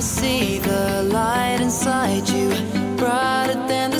See the light inside you, brighter than the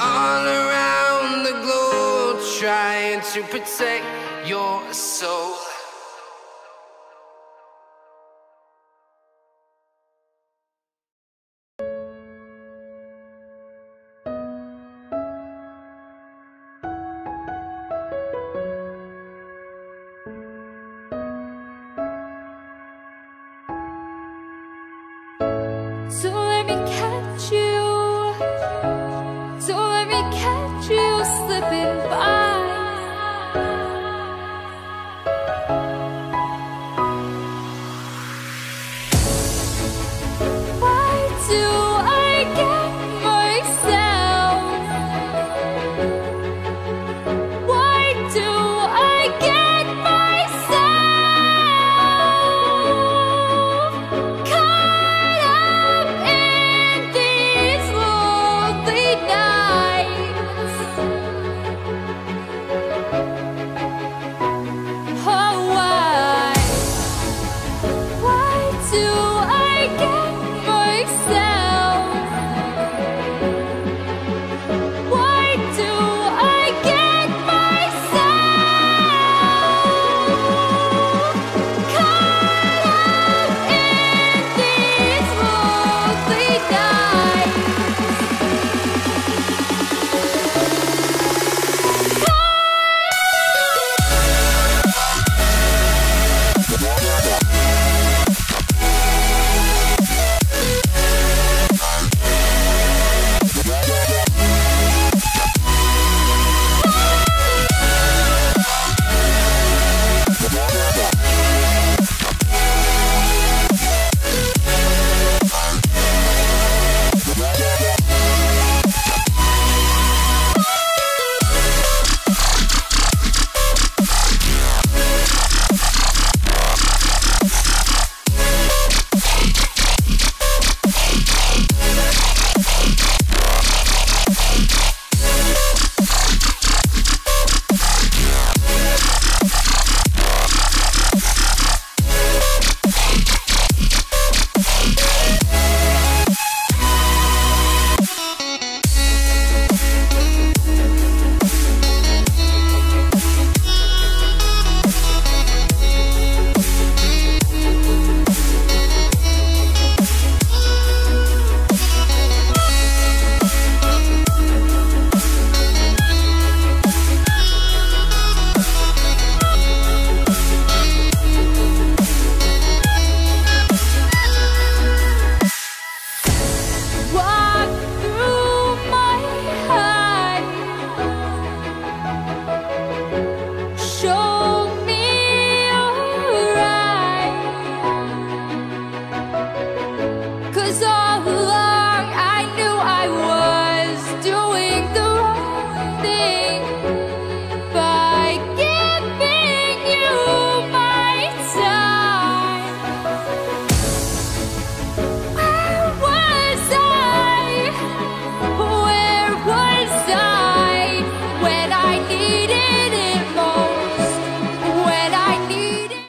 All around the globe trying to protect your soul.